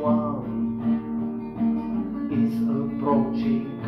one is approaching.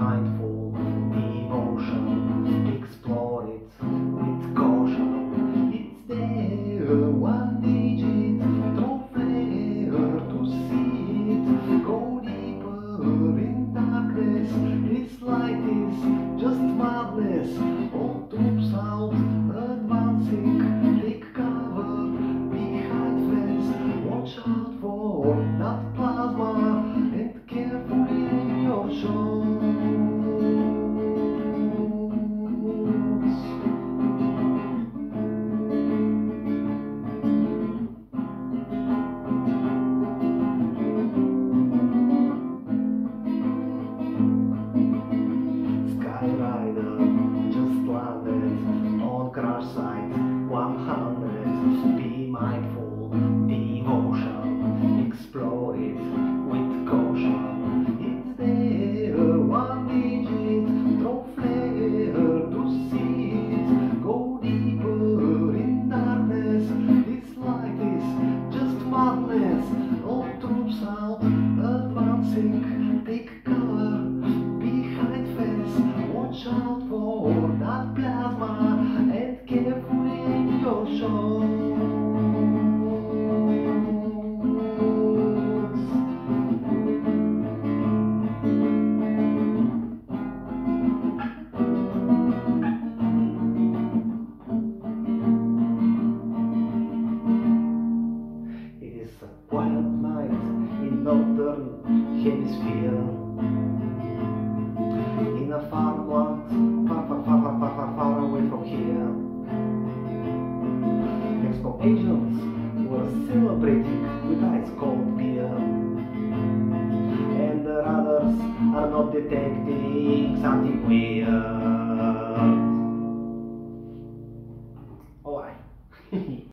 mind. Op het op troepzaal, het. northern hemisphere. In a far world far far far far far far, far away from here expo were celebrating with ice cold beer. And the others are not detecting something weird.